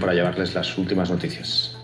para llevarles las últimas noticias.